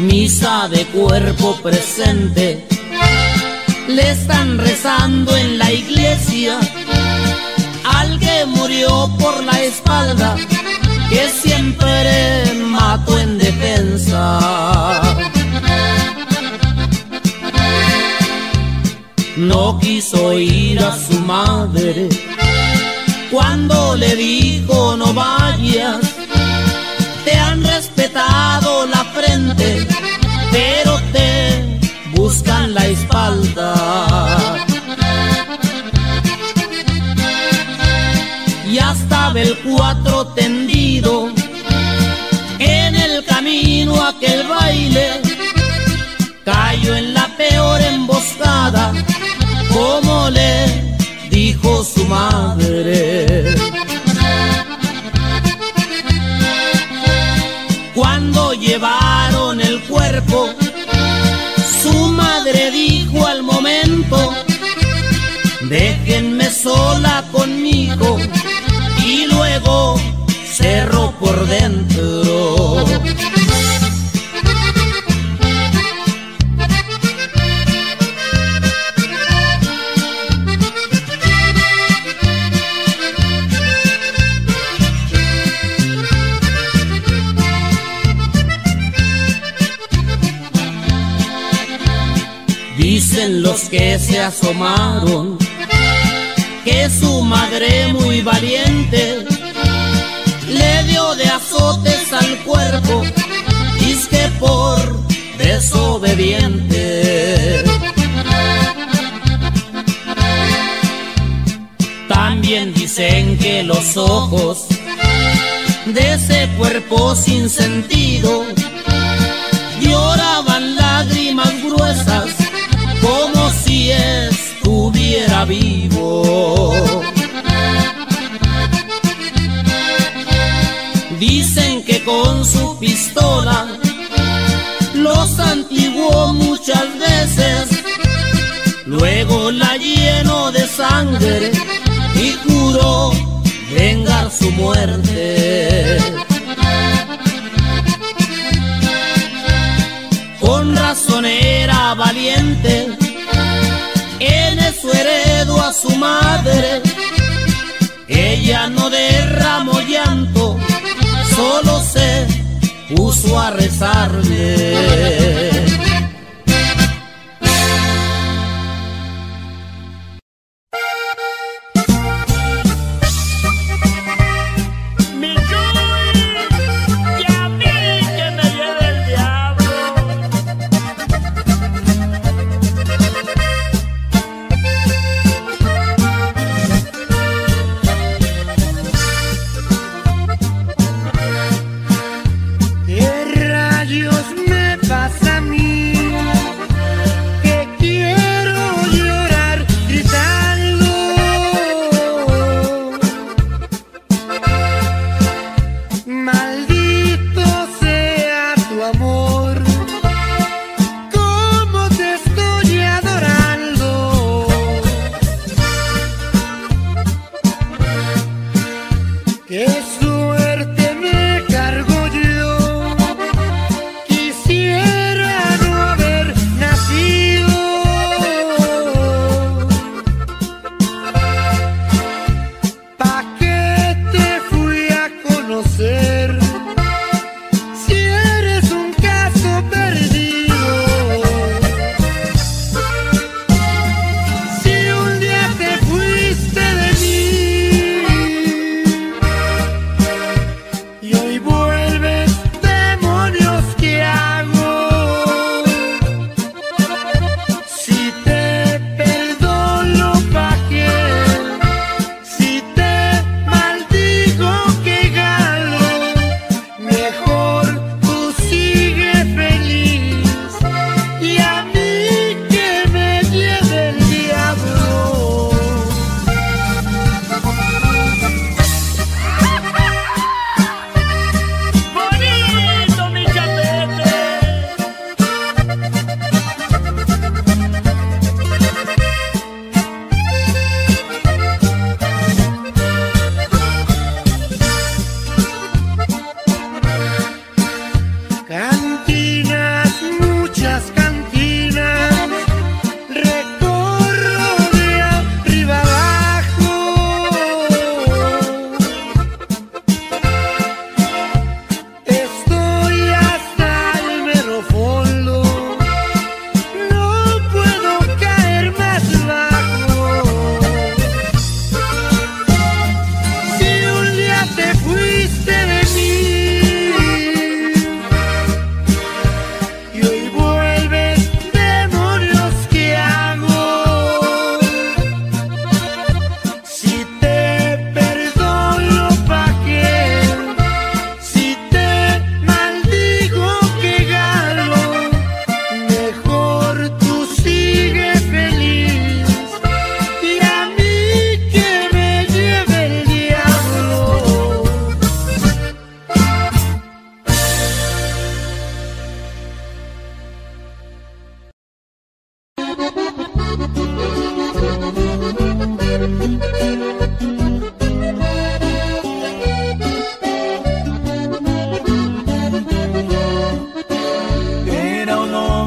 Misa de cuerpo presente, le están rezando en la iglesia que murió por la espalda, que siempre mató en defensa. No quiso ir a su madre cuando le dijo no vayas, te han respetado la frente, pero te buscan la espalda. El cuatro tendido en el camino aquel baile, cayó en la peor emboscada, como le dijo su madre. Cuando llevaron el cuerpo, su madre dijo al momento, déjenme sola conmigo luego cerró por dentro. Dicen los que se asomaron que su madre muy valiente azotes al cuerpo, que por desobediente. También dicen que los ojos de ese cuerpo sin sentido lloraban lágrimas gruesas como si estuviera vivo. Con su pistola los antiguó muchas veces, luego la llenó de sangre y juró vengar su muerte. Con razón era valiente, en eso heredó a su madre. Ella no derramó llanto, solo se puso a rezarle.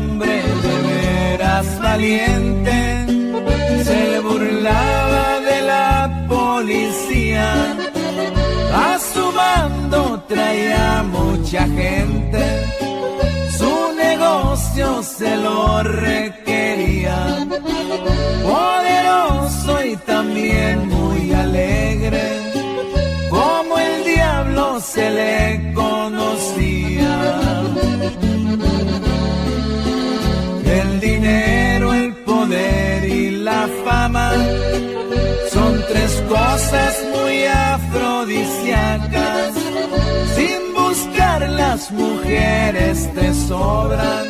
hombre de veras valiente se burlaba de la policía. A su bando traía mucha gente, su negocio se lo requería. Poderoso y también muy alegre, como el diablo se le conocía. Fama son tres cosas muy afrodisíacas. Sin buscar las mujeres te sobran,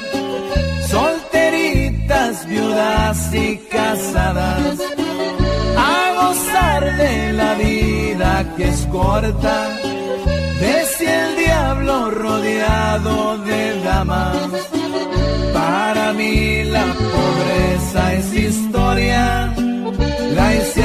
solteritas, viudas y casadas. A gozar de la vida que es corta, decía el diablo rodeado de damas. Para mí la pobreza es historia la hice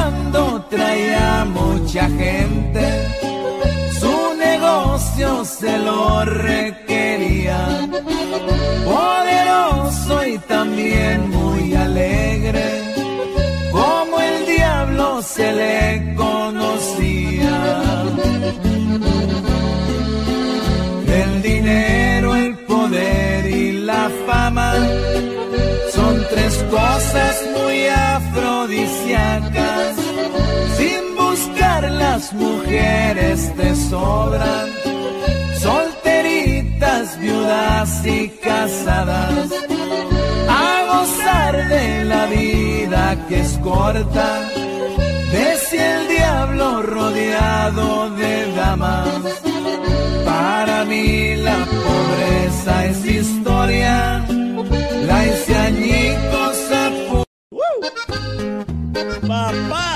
su mando traía mucha gente, su negocio se lo requería, poderoso y también muy alegre, como el diablo se le conocía. El dinero, el poder y la fama son tres cosas muy afrodisíacas. Las mujeres te sobran, solteritas, viudas y casadas. A gozar de la vida que es corta, decía el diablo rodeado de damas. Para mí la pobreza es historia, la hice añicos a Papá.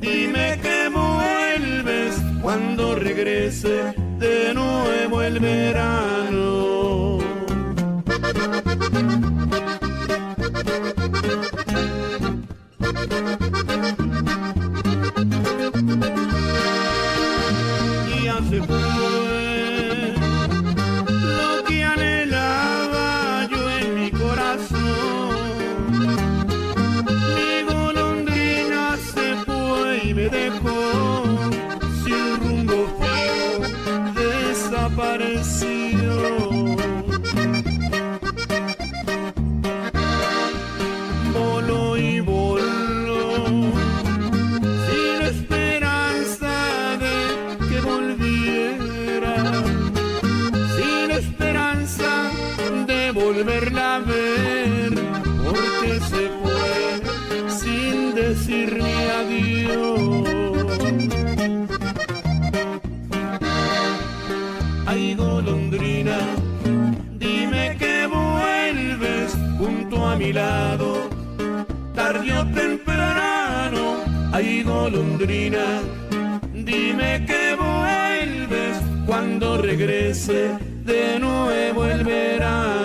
Dime que vuelves cuando regrese de nuevo el verano. golondrina, dime que vuelves cuando regrese de nuevo el verano.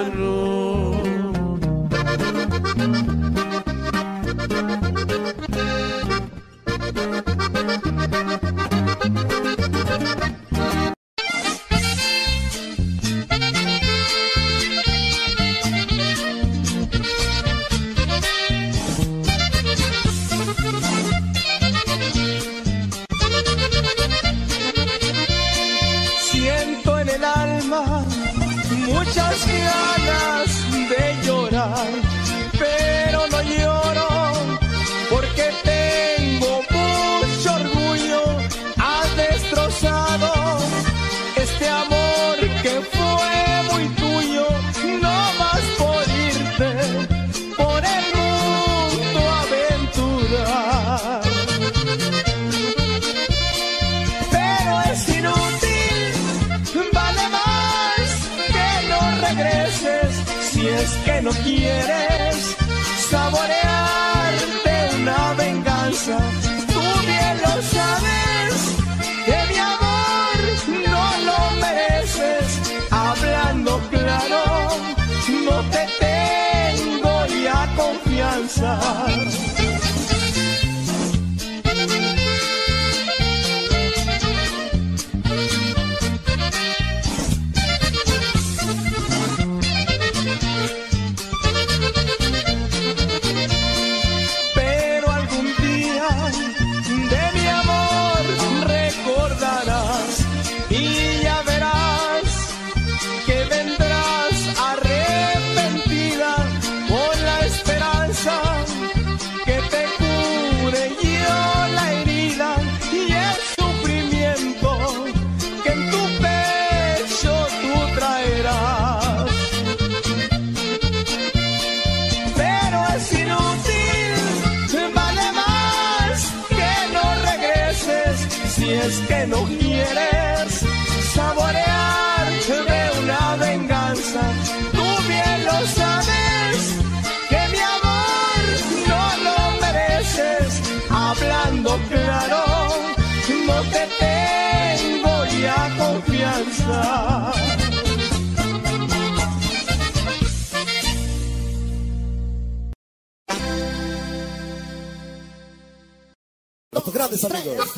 confianza. Los amigos.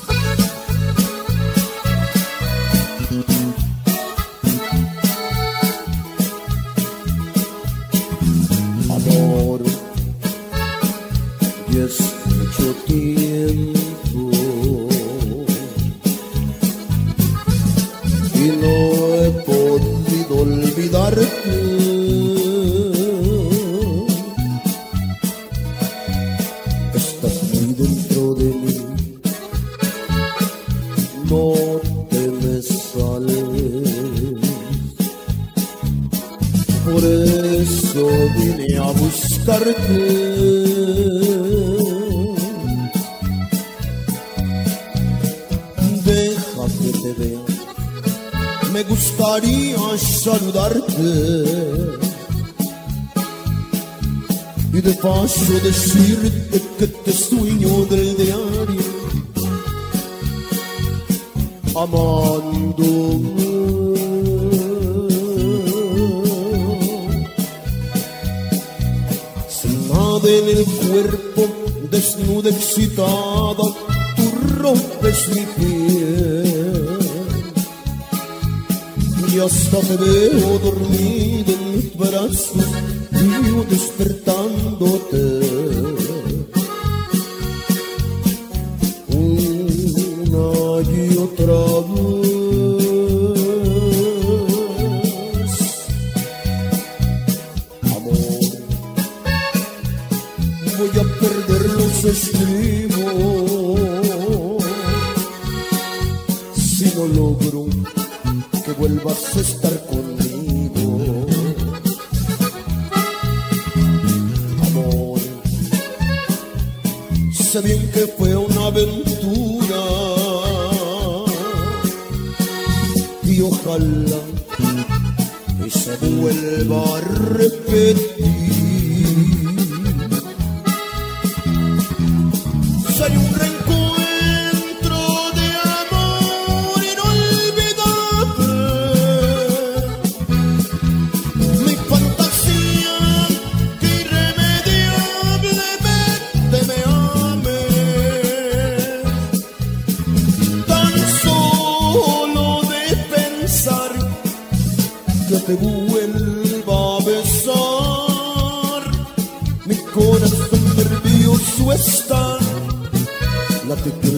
su está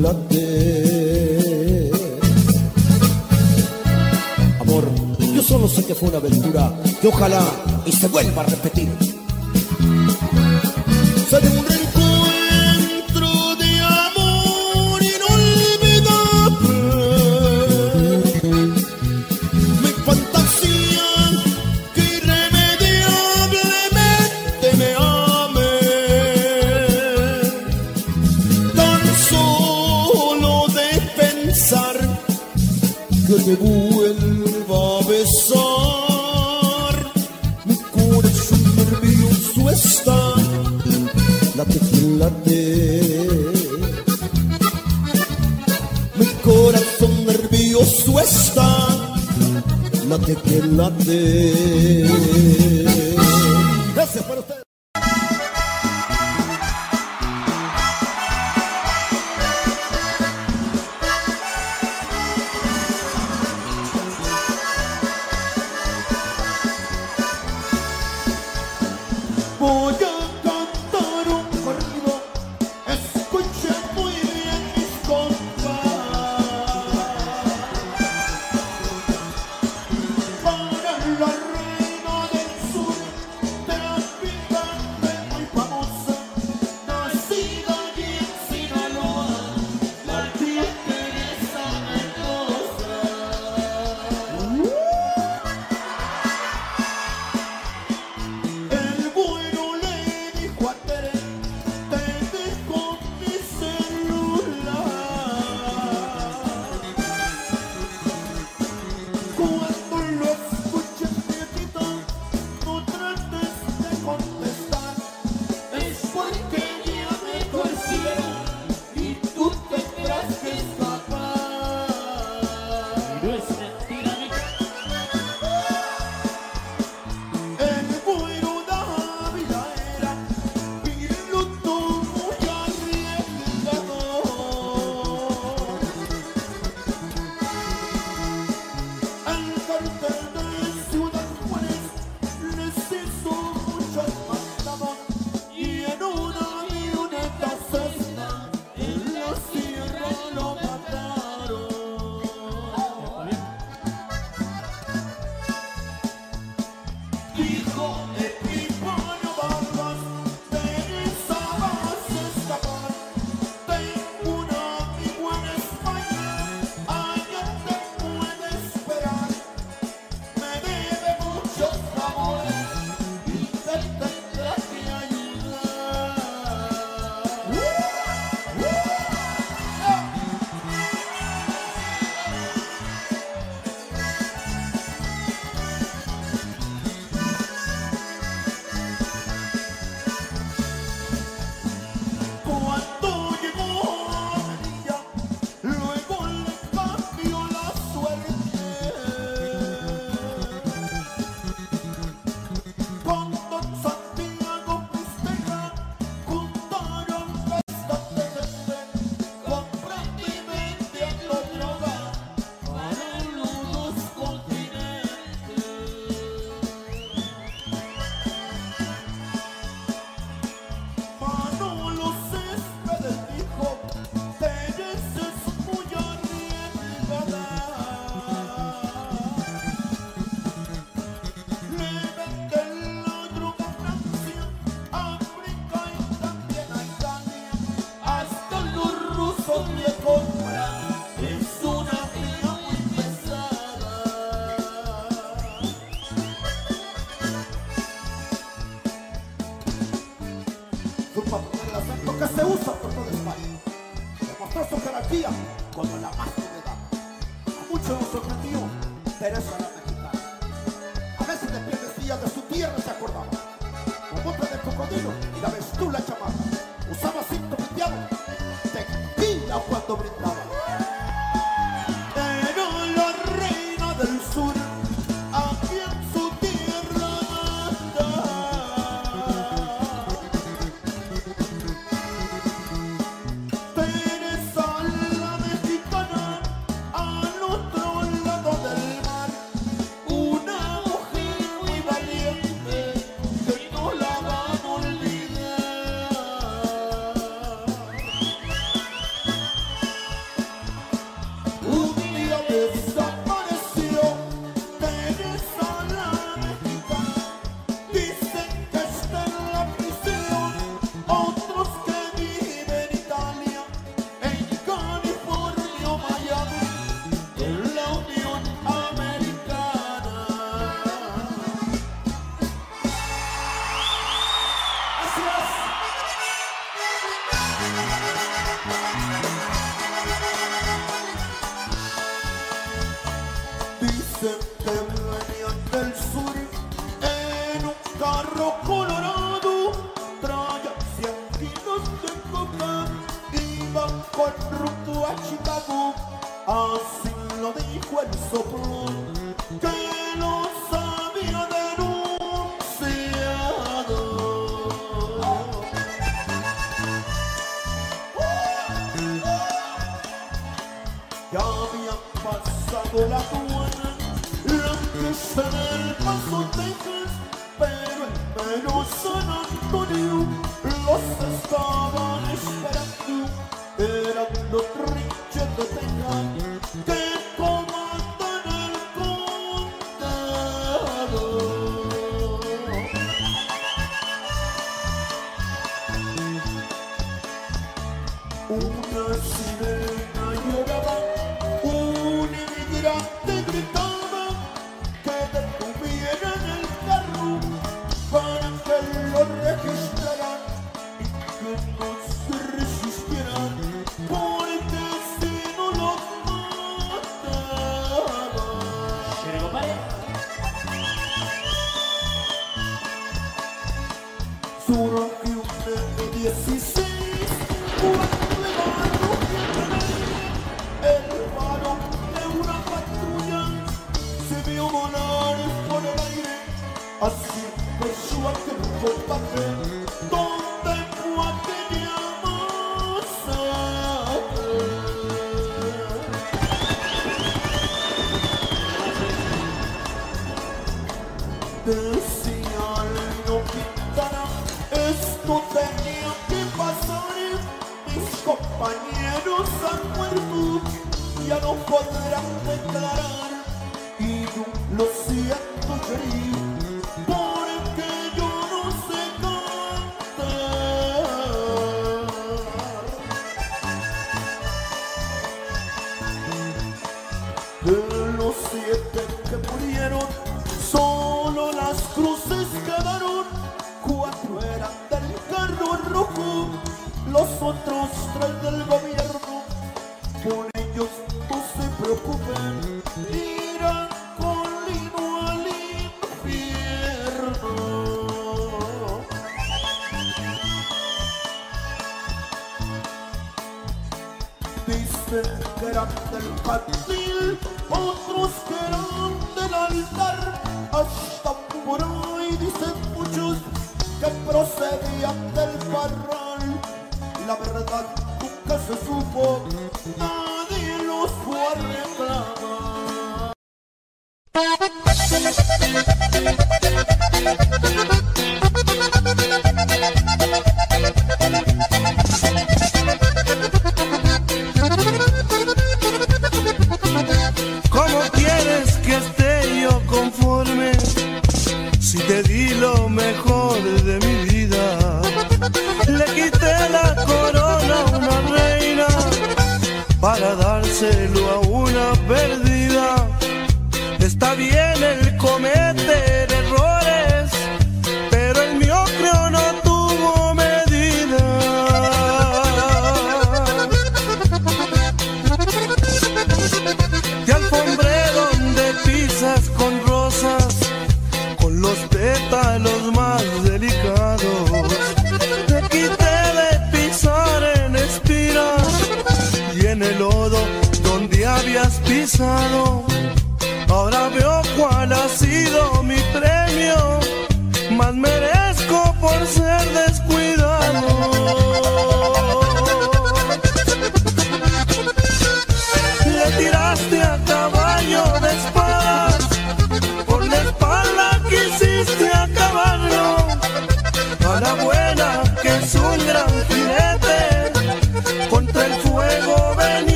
late. Amor, yo solo sé que fue una aventura que ojalá y se vuelva a repetir. Soy un Bye.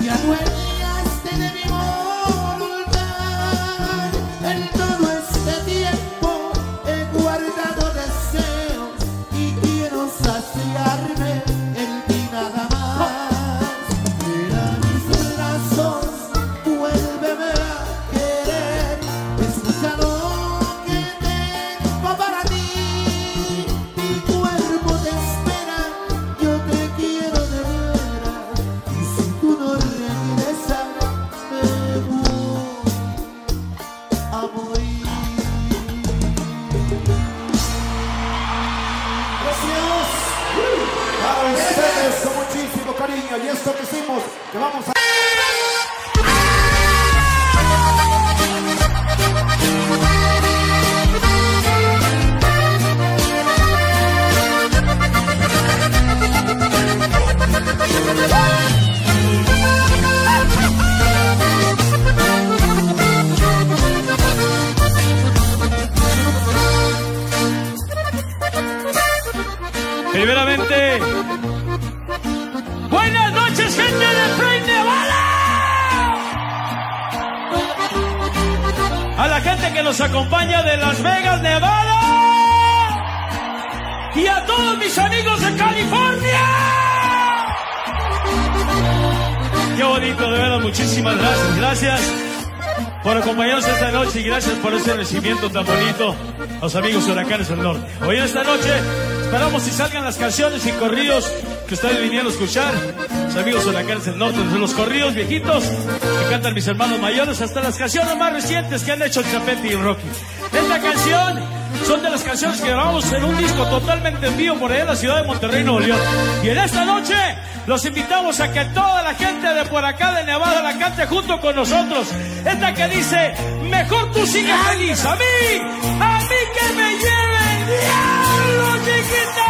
Pianuel. ese recibimiento tan bonito a los amigos Huracanes del Norte. Hoy en esta noche esperamos si salgan las canciones y corridos que ustedes vinieron a escuchar. Los amigos Huracanes del Norte, desde los corridos viejitos que cantan mis hermanos mayores hasta las canciones más recientes que han hecho el Chapete y el Rocky. Esta canción son de las canciones que grabamos en un disco totalmente en vivo por allá en la ciudad de Monterrey, Nuevo León. Y en esta noche los invitamos a que toda la gente de por acá de Nevada la cante junto con nosotros. Esta que dice mejor tú sigues feliz. A mí, a mí que me lleven diablo, chiquita.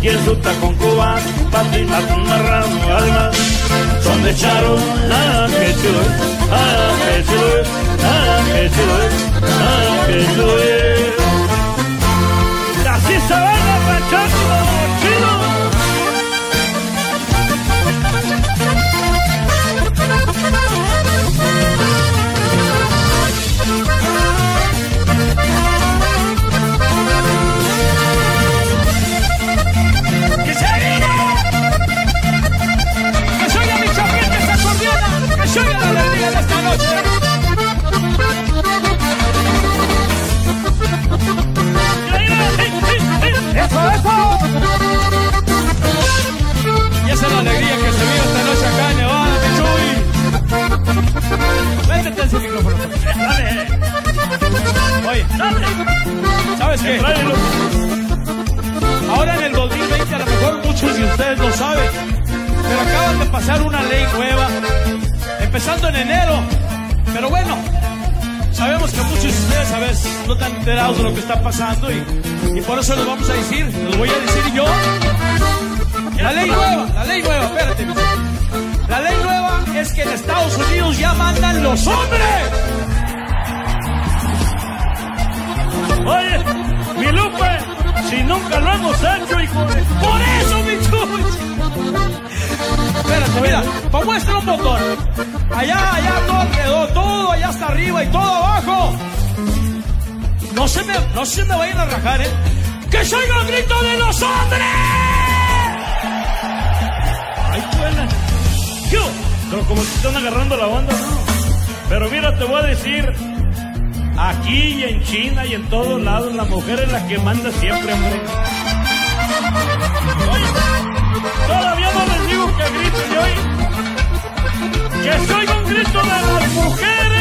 y en su tacón cubano, patina con marrano además. Son de charo, ah, que chulo, ah, que chulo, ah. Así se la. ¡Eso, eso! Y esa es la alegría que se vive esta noche acá en Nevada, Pichuy. Métete ese micrófono. Dale. Oye, dale. ¿Sabes qué? Ahora en el 2020 a lo mejor muchos de ustedes lo saben, pero acaban de pasar una ley nueva, empezando en enero. Pero bueno, sabemos que muchos de ustedes a veces no están enterados de lo que está pasando y y por eso lo vamos a decir, lo voy a decir yo. La ley nueva, la ley nueva, espérate. La ley nueva es que en Estados Unidos ya mandan los hombres. Oye, mi Lupe, si nunca lo hemos hecho, hijo de... Por eso, mi chuchi. Espérate, mira, para muestra un botón. Allá, allá, todo alrededor, todo allá hasta arriba y todo abajo. No se me, no se me vayan a rajar, ¿eh? ¡Que soy el grito de los hombres! Ay, buena. Yo, Pero como que están agarrando la onda, no. Pero mira, te voy a decir, aquí y en China y en todos lados, la mujer es la que manda siempre, hombre. Oye, todavía no les digo que griten hoy. Que soy un grito de las mujeres.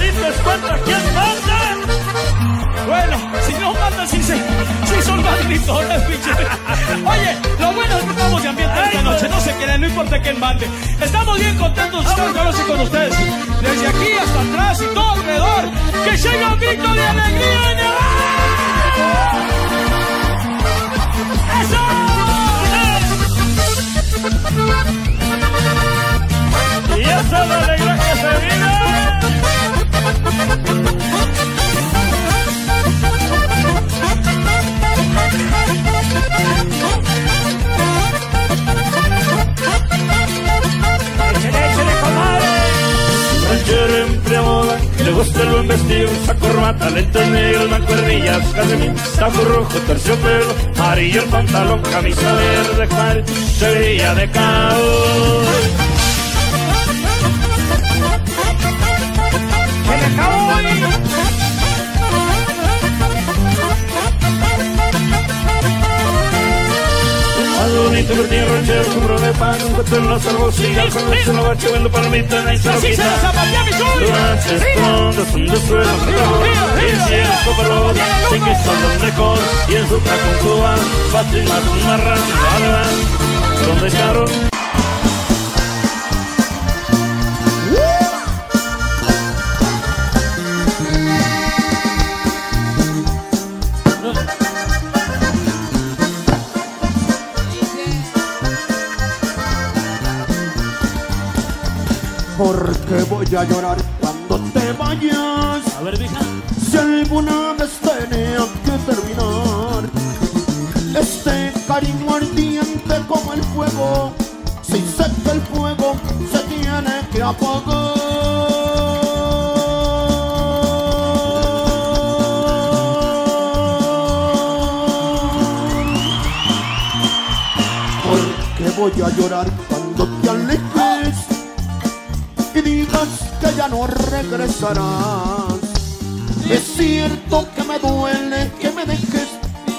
Diste cuenta quién manda. Bueno, si no mandan, sí, se- sí son gritonas, pinche. Oye, lo bueno es que estamos de ambiente esta noche, no se queden, no importa quién mande. Estamos bien contentos de estar y con ustedes. Desde aquí hasta atrás y todo alrededor. ¡Que llegue un grito de alegría en el Y esa es la alegría que se vive. Gusta el buen vestido, corbata, negros, mancuernillas, casemín, rojo, terciopelo, amarillo el pantalón, camisa verde, claro, se veía de cao. Bonito que tiene ranchero, cubro de pan, un con leche, lo bache, vendo se lo. Durante esconde, son de suelo, y el cielo coperón, sé que son los mejor, y en su con marrano, bala, donde caro. Porque voy a llorar cuando te vayas. A ver, vieja. Si alguna vez tenía que terminar Este cariño ardiente como el fuego Si sé que el fuego se tiene que apagar Porque voy a llorar que ya no regresarás es cierto que me duele que me dejes,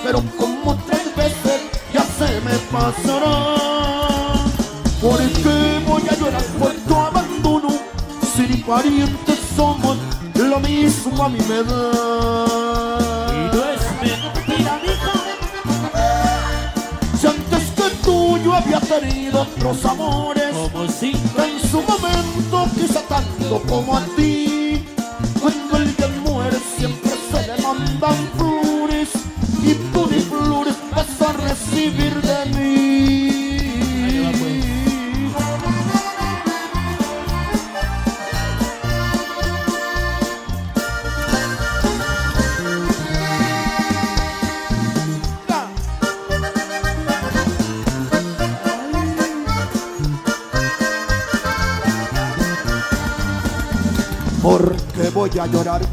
pero como tres veces ya se me pasará. Porque voy a llorar por tu abandono, si ni parientes somos, lo mismo a mí me da. Había tenido otros amores, Como si en su momento quizá tanto como a ti. A llorar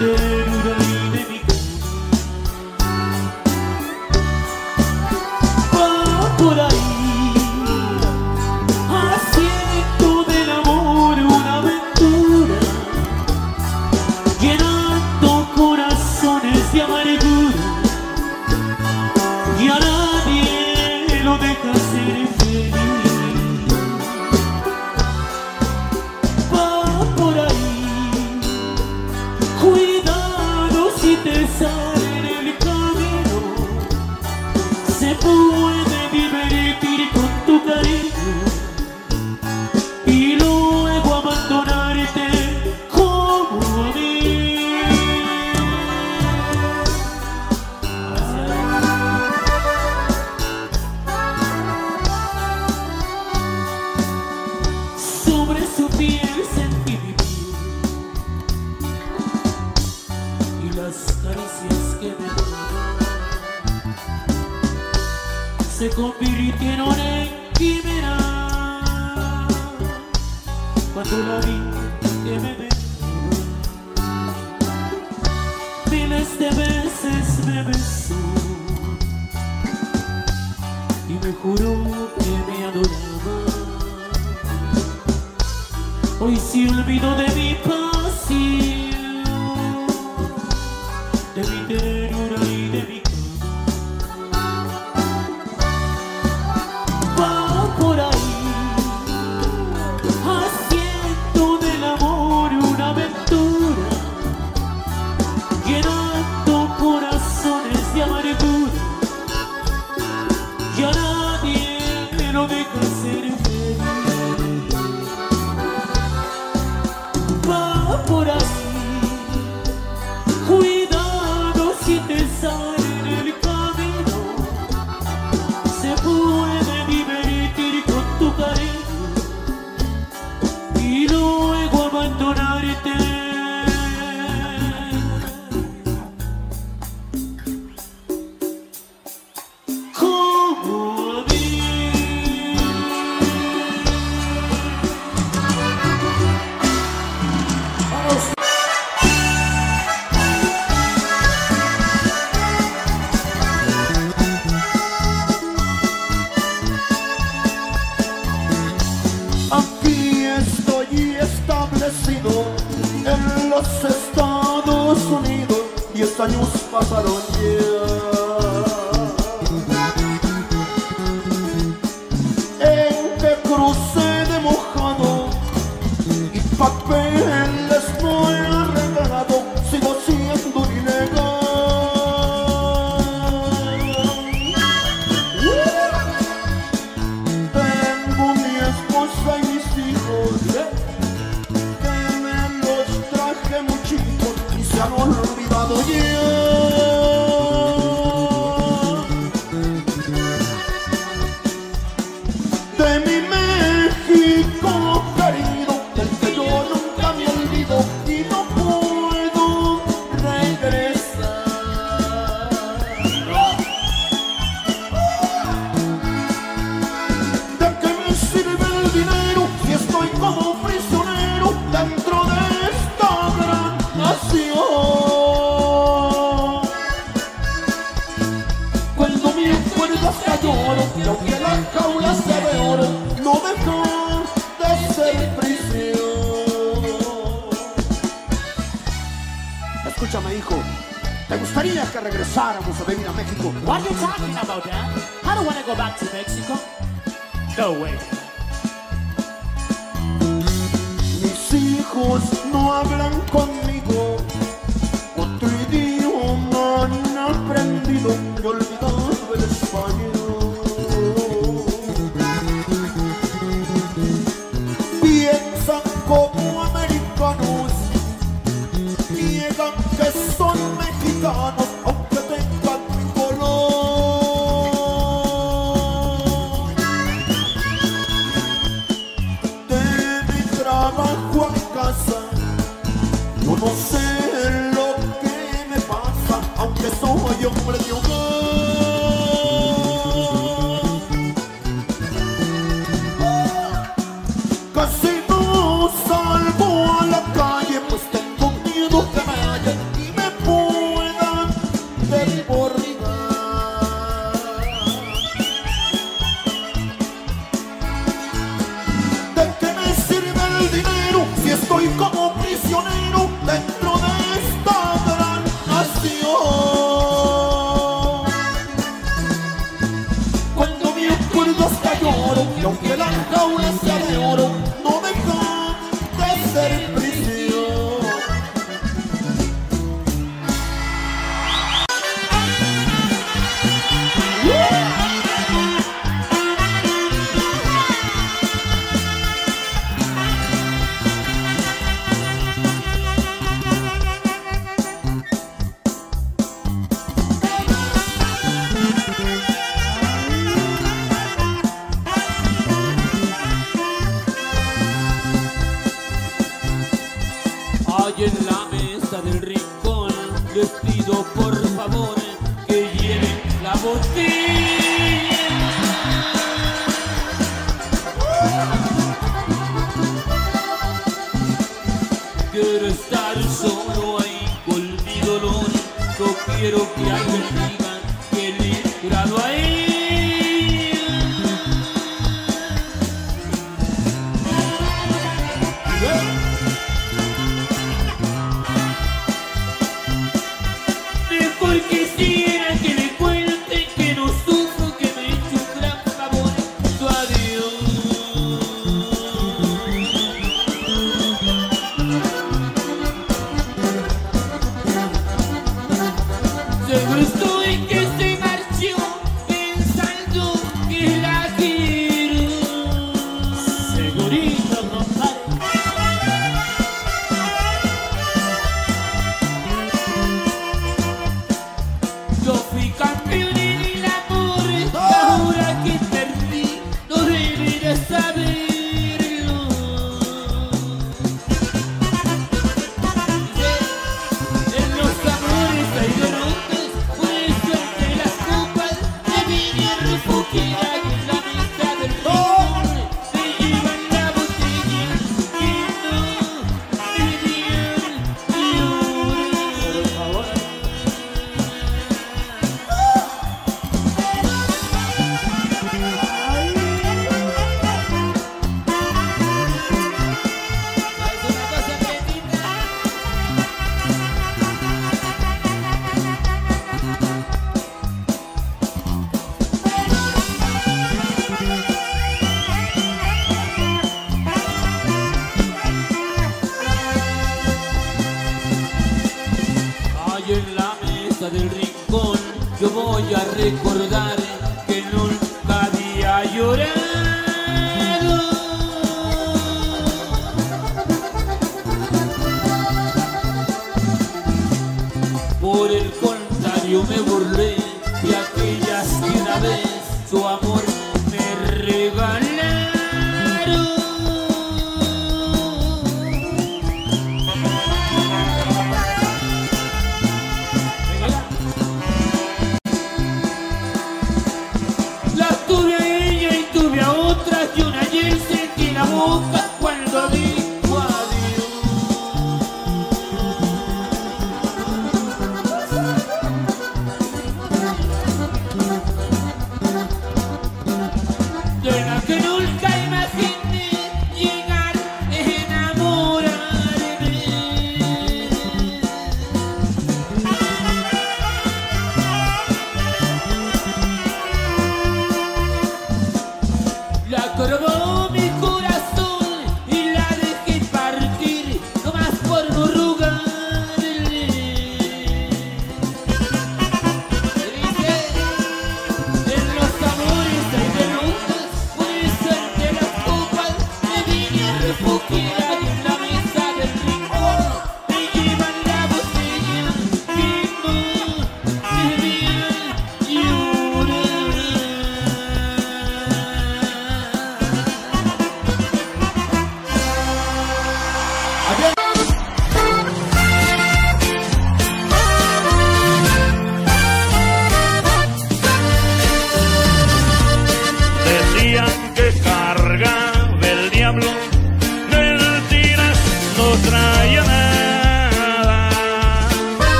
de quiero que alguien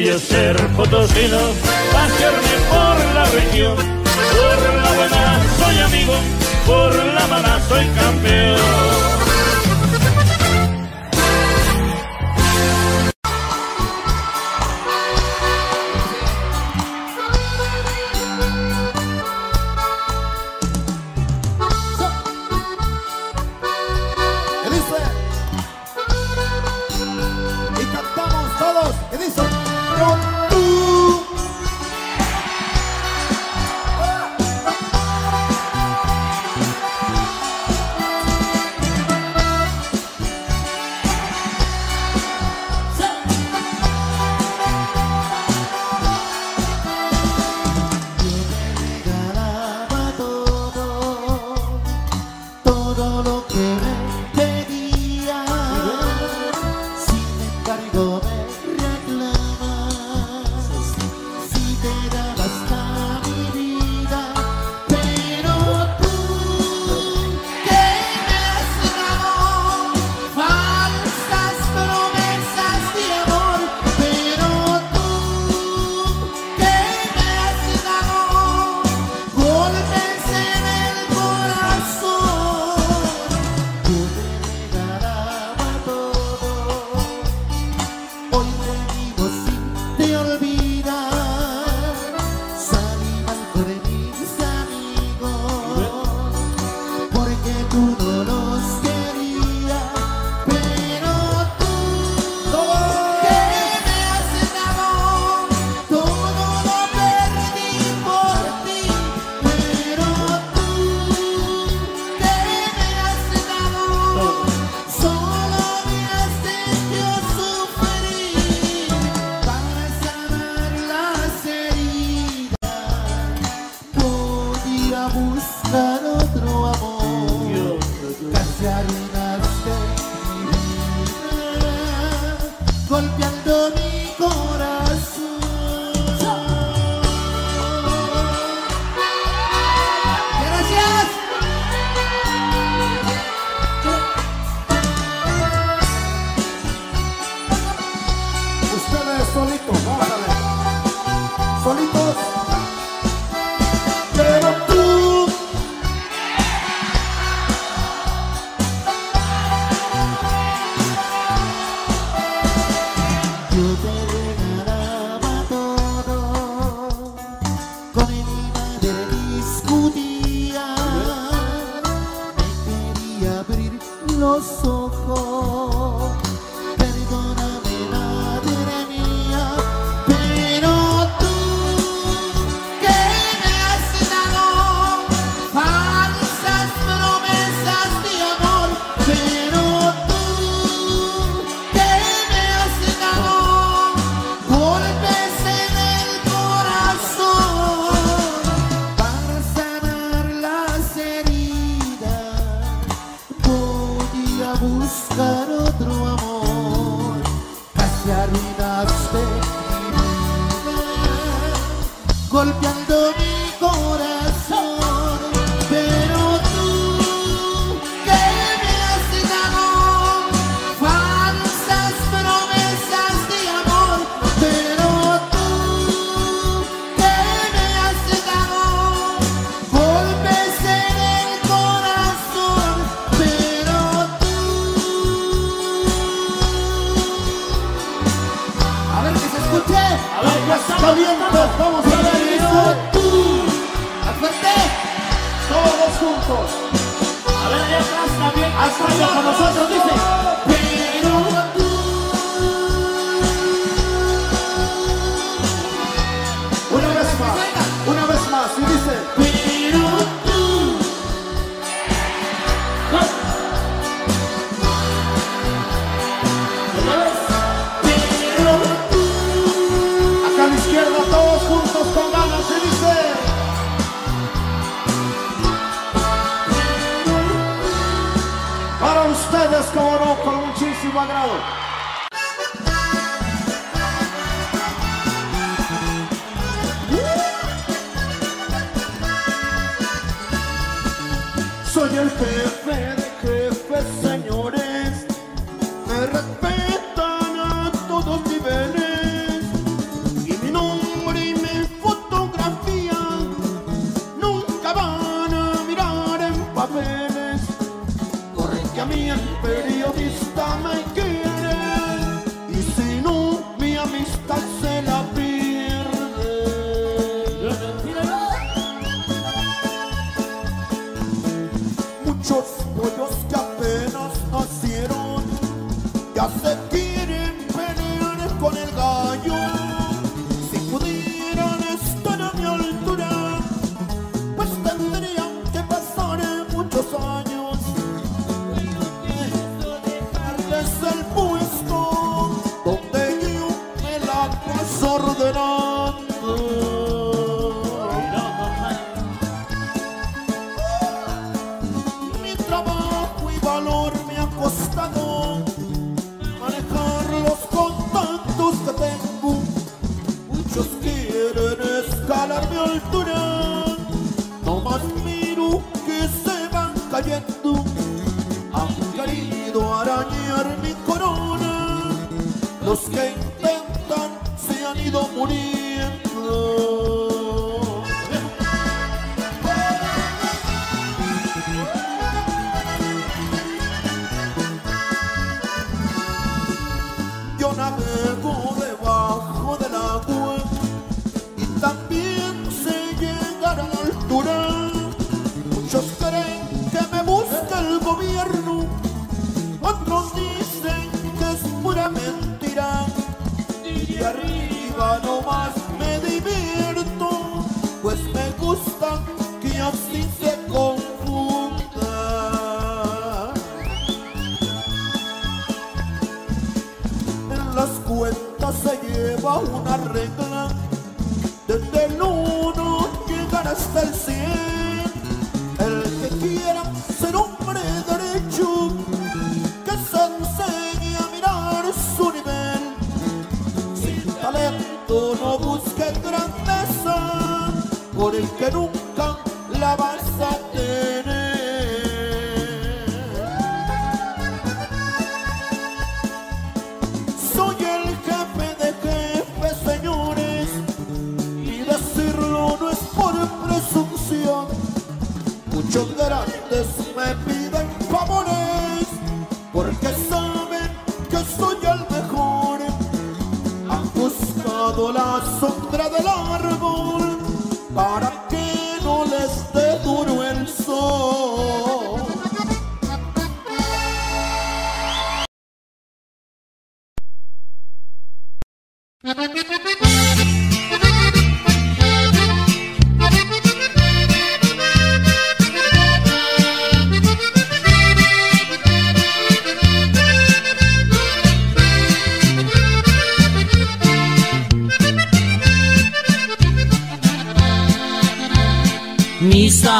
orgullo ser potosino, pasearme por la región. Por la buena soy amigo, por la mala soy campeón.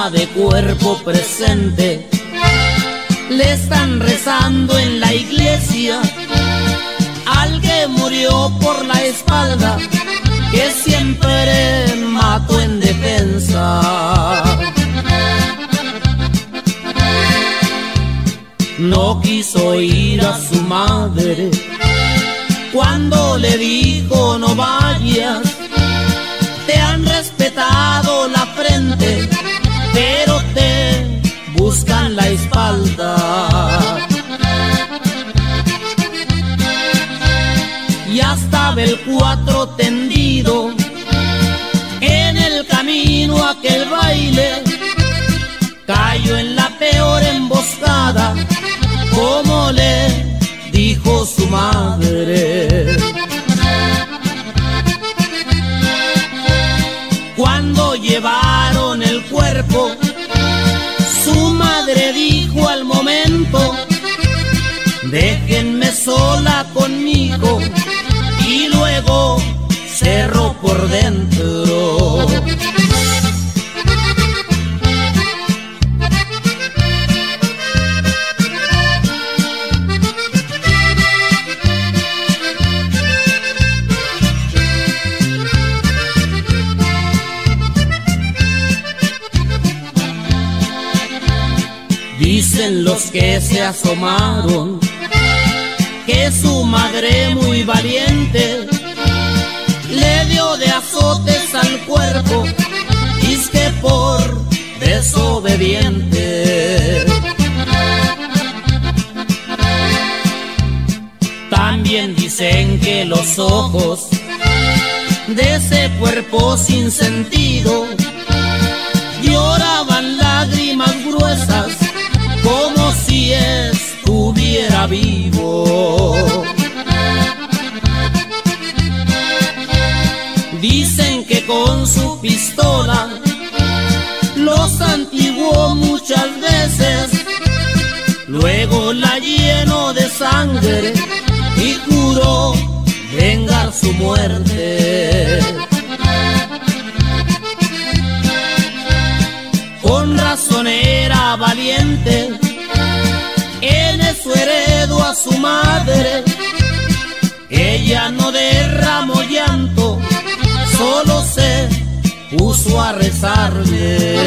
De cuerpo presente. Le están rezando en la iglesia al que murió por la espalda, que siempre mató en defensa. No quiso ir a su madre cuando le dijo no vayas. Cuatro tendido en el camino aquel baile. Cayó en la peor emboscada, como le asomaron que su madre muy valiente le dio de azotes al cuerpo es que por desobediente. También dicen que los ojos de ese cuerpo sin sentido lloraban lágrimas gruesas vivo. Dicen que con su pistola los antiguó muchas veces, luego la llenó de sangre y juró vengar su muerte. Con razón era valiente, en eso heredó su madre. Ella no derramó llanto, solo se puso a rezarle.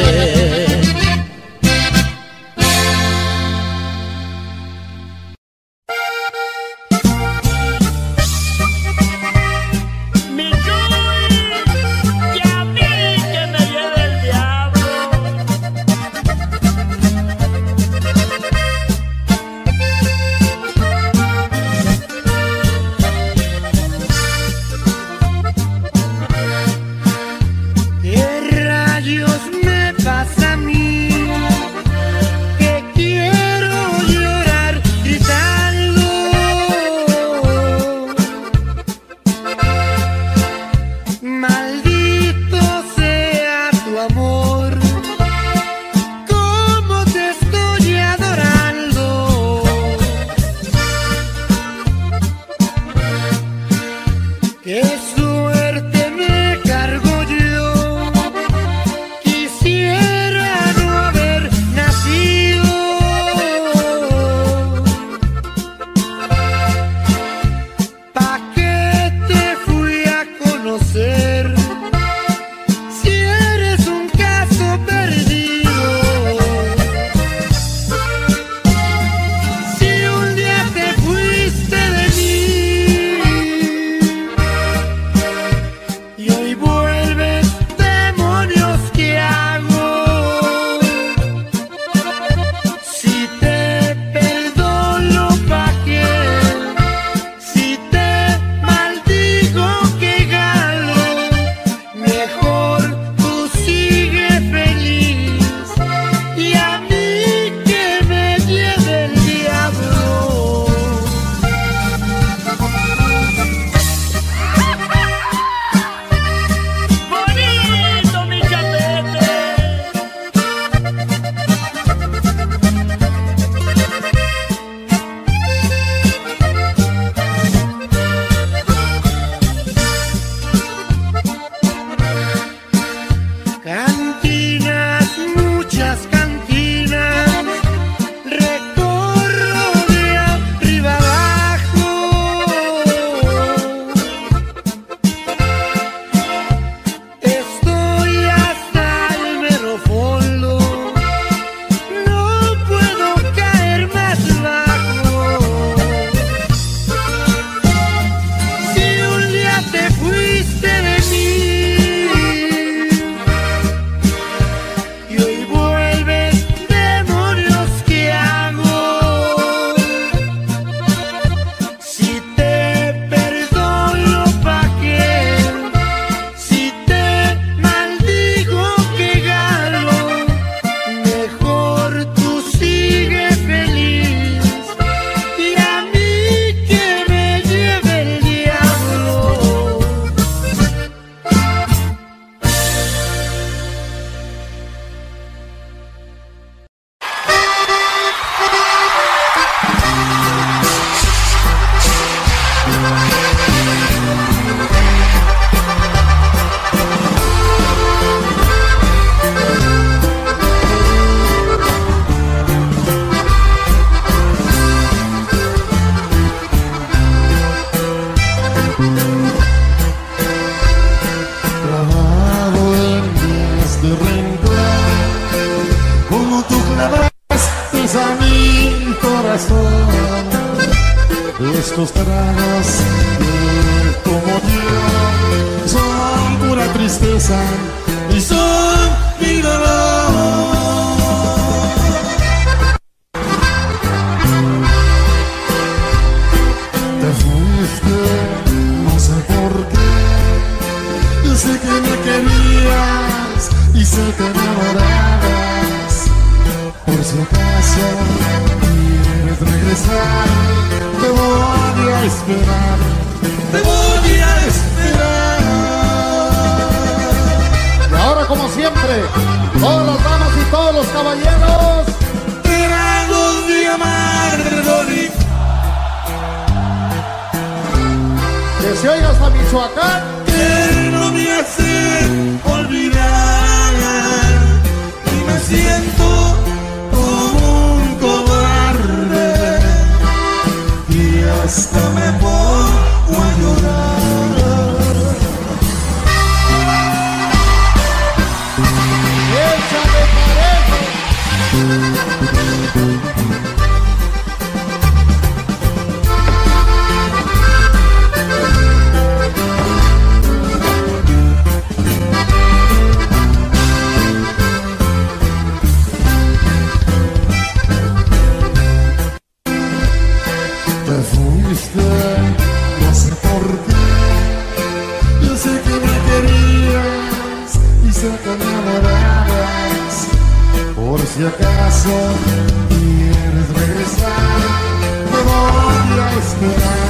Voy a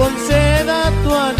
conceda tu anhelo